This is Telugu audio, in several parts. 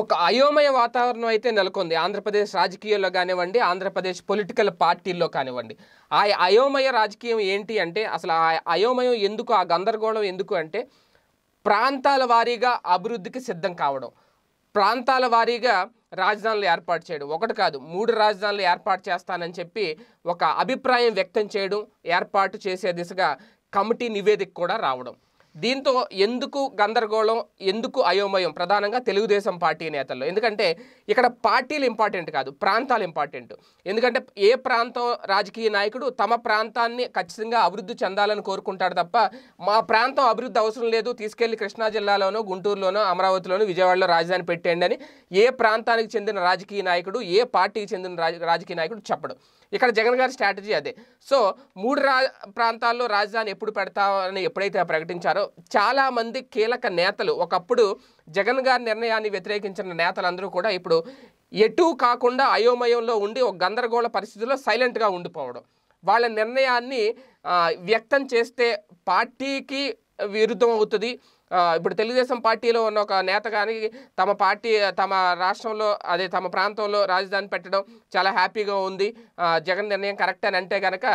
ఒక అయోమయ వాతావరణం అయితే నెలకొంది. ఆంధ్రప్రదేశ్ రాజకీయాల్లో కానివ్వండి ఆంధ్రప్రదేశ్ పొలిటికల్ పార్టీల్లో కానివ్వండి. ఆ అయోమయ రాజకీయం ఏంటి అంటే అసలు ఆ అయోమయం ఎందుకు ఆ గందరగోళం ఎందుకు అంటే ప్రాంతాల వారీగా అభివృద్ధికి సిద్ధం కావడం. ప్రాంతాల వారీగా రాజధానులు ఏర్పాటు చేయడం. ఒకటి కాదు మూడు రాజధానులు ఏర్పాటు చేస్తానని చెప్పి ఒక అభిప్రాయం వ్యక్తం చేయడం ఏర్పాటు చేసే దిశగా కమిటీ నివేదిక కూడా రావడం. దీంతో ఎందుకు గందరగోళం ఎందుకు అయోమయం? ప్రధానంగా తెలుగుదేశం పార్టీ నేతల్లో. ఎందుకంటే ఇక్కడ పార్టీలు ఇంపార్టెంట్ కాదు ప్రాంతాలు ఇంపార్టెంట్ ఎందుకంటే ఏ ప్రాంతం రాజకీయ నాయకుడు తమ ప్రాంతాన్ని ఖచ్చితంగా అభివృద్ధి చెందాలని కోరుకుంటాడు తప్ప మా ప్రాంతం అభివృద్ధి అవసరం లేదు తీసుకెళ్ళి కృష్ణా జిల్లాలోనో గుంటూరులోనో అమరావతిలోనో విజయవాడలో రాజధాని పెట్టేయండి అని ఏ ప్రాంతానికి చెందిన రాజకీయ నాయకుడు ఏ పార్టీకి చెందిన రాజ రాజకీయ నాయకుడు చెప్పడు. ఇక్కడ జగన్ గారి స్ట్రాటజీ అదే. సో మూడు రా ప్రాంతాల్లో రాజధాని ఎప్పుడు పెడతామని ఎప్పుడైతే ప్రకటించారో చాలామంది కీలక నేతలు. ఒకప్పుడు జగన్ గారి నిర్ణయాన్ని వ్యతిరేకించిన నేతలందరూ కూడా ఇప్పుడు ఎటూ కాకుండా అయోమయంలో ఉండి ఒక గందరగోళ పరిస్థితిలో సైలెంట్గా ఉండిపోవడం. వాళ్ళ నిర్ణయాన్ని వ్యక్తం చేస్తే పార్టీకి విరుద్ధం అవుతుంది ఇప్పుడు తెలుగుదేశం పార్టీలో ఉన్న ఒక నేత కానీ తమ పార్టీ తమ రాష్ట్రంలో అదే తమ ప్రాంతంలో రాజధాని పెట్టడం చాలా హ్యాపీగా ఉంది. జగన్ నిర్ణయం కరెక్ట్ అని అంటే కనుక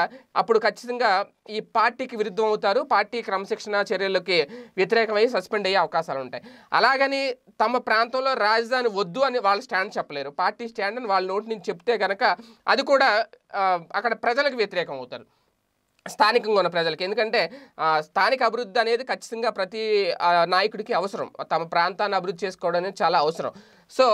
అప్పుడు ఖచ్చితంగా ఈ పార్టీకి విరుద్ధం అవుతారు. పార్టీ క్రమశిక్షణ చర్యలకి వ్యతిరేకమై సస్పెండ్ అయ్యే అవకాశాలు ఉంటాయి. అలాగని తమ ప్రాంతంలో రాజధాని వద్దు అని వాళ్ళు స్టాండ్ చెప్పలేరు. పార్టీ స్టాండ్ అని వాళ్ళ నోటి నుంచి చెప్తే కనుక అది కూడా అక్కడ ప్రజలకు వ్యతిరేకం అవుతారు. స్థానికంగా ఉన్న ప్రజలకి. ఎందుకంటే స్థానిక అభివృద్ధి అనేది ఖచ్చితంగా ప్రతి నాయకుడికి అవసరం. తమ ప్రాంతాన్ని అభివృద్ధి చేసుకోవడం అనేది చాలా అవసరం. సో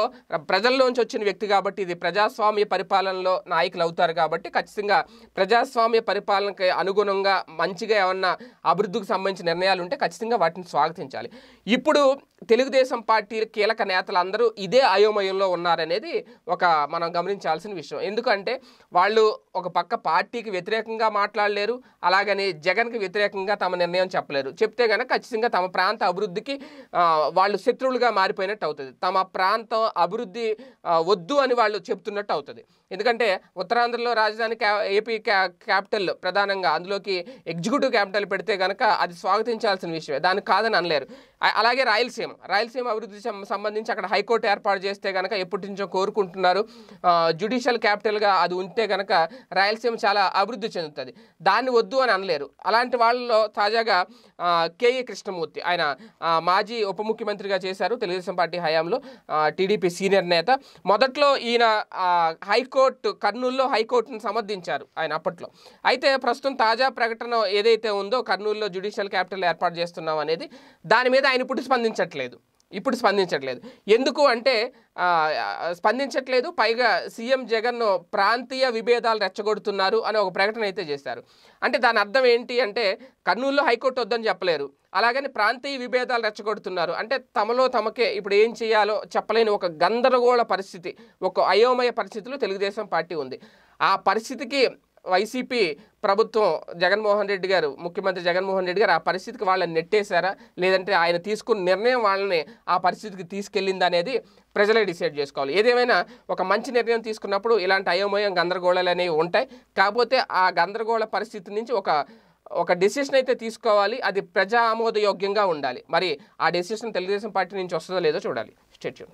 ప్రజల్లోంచి వచ్చిన వ్యక్తి కాబట్టి ఇది ప్రజాస్వామ్య పరిపాలనలో నాయకులు అవుతారు కాబట్టి ఖచ్చితంగా ప్రజాస్వామ్య పరిపాలనకి అనుగుణంగా మంచిగా ఏమన్నా అభివృద్ధికి సంబంధించిన నిర్ణయాలు ఉంటే ఖచ్చితంగా వాటిని స్వాగతించాలి. ఇప్పుడు తెలుగుదేశం పార్టీ కీలక నేతలందరూ ఇదే అయోమయంలో ఉన్నారనేది ఒక మనం గమనించాల్సిన విషయం. ఎందుకంటే వాళ్ళు ఒక పక్క పార్టీకి వ్యతిరేకంగా మాట్లాడలేరు అలాగని జగన్కి వ్యతిరేకంగా తమ నిర్ణయం చెప్పలేరు. చెప్తే కనుక ఖచ్చితంగా తమ ప్రాంత అభివృద్ధికి వాళ్ళు శత్రువులుగా మారిపోయినట్టు అవుతుంది తమ ప్రాంత అభివృద్ధి వద్దు అని వాళ్ళు చెప్తున్నట్టు అవుతుంది. ఎందుకంటే ఉత్తరాంధ్రలో రాజధాని ఏపీ క్యా క్యాపిటల్ ప్రధానంగా అందులోకి ఎగ్జిక్యూటివ్ క్యాపిటల్ పెడితే కనుక అది స్వాగతించాల్సిన విషయమే. దాన్ని కాదని అనలేరు. అలాగే రాయలసీమ. రాయలసీమ అభివృద్ధి సంబంధించి అక్కడ హైకోర్టు ఏర్పాటు చేస్తే కనుక ఎప్పటి నుంచో కోరుకుంటున్నారు. జ్యుడిషియల్ క్యాపిటల్గా అది ఉంటే కనుక రాయలసీమ చాలా అభివృద్ధి చెందుతుంది. దాన్ని వద్దు అని అనలేరు. అలాంటి వాళ్ళలో తాజాగా కేఏ కృష్ణమూర్తి ఆయన మాజీ ఉప ముఖ్యమంత్రిగా చేశారు తెలుగుదేశం పార్టీ హయాంలో. టీడీపీ సీనియర్ నేత. మొదట్లో ఈయన హైకోర్టు కర్నూలులో హైకోర్టును సమర్థించారు ఆయన అప్పట్లో. అయితే ప్రస్తుతం తాజా ప్రకటన ఏదైతే ఉందో కర్నూలులో జ్యుడిషియల్ క్యాపిటల్ ఏర్పాటు చేస్తున్నాం అనేది దాని మీద ఆయన ఇప్పుడు స్పందించట్లేదు. ఇప్పుడు స్పందించట్లేదు. ఎందుకు అంటే స్పందించట్లేదు పైగా సీఎం జగన్ ప్రాంతీయ విభేదాలు రెచ్చగొడుతున్నారు అని ఒక ప్రకటన అయితే చేశారు. అంటే దాని అర్థం ఏంటి అంటే కర్నూలులో హైకోర్టు వద్దని చెప్పలేరు. అలాగని ప్రాంతీయ విభేదాలు రెచ్చగొడుతున్నారు. అంటే తమలో తమకే ఇప్పుడు ఏం చేయాలో చెప్పలేని ఒక గందరగోళ పరిస్థితి ఒక అయోమయ పరిస్థితిలో తెలుగుదేశం పార్టీ ఉంది. ఆ పరిస్థితికి వైసీపీ ప్రభుత్వం జగన్మోహన్ రెడ్డి గారు ముఖ్యమంత్రి జగన్మోహన్ రెడ్డి గారు ఆ పరిస్థితికి వాళ్ళని నెట్టేశారా? లేదంటే ఆయన తీసుకున్న నిర్ణయం వాళ్ళని ఆ పరిస్థితికి తీసుకెళ్ళింది అనేది ప్రజలే డిసైడ్ చేసుకోవాలి. ఏదేమైనా ఒక మంచి నిర్ణయం తీసుకున్నప్పుడు ఇలాంటి అయోమయం గందరగోళాలు అనేవి ఉంటాయి. కాకపోతే ఆ గందరగోళ పరిస్థితి నుంచి ఒక ఒక డెసిషన్ అయితే తీసుకోవాలి. అది ప్రజా ఆమోదయోగ్యంగా ఉండాలి. మరి ఆ డెసిషన్ తెలుగుదేశం పార్టీ నుంచి వస్తుందో లేదో చూడాలి. స్టేట్యూన్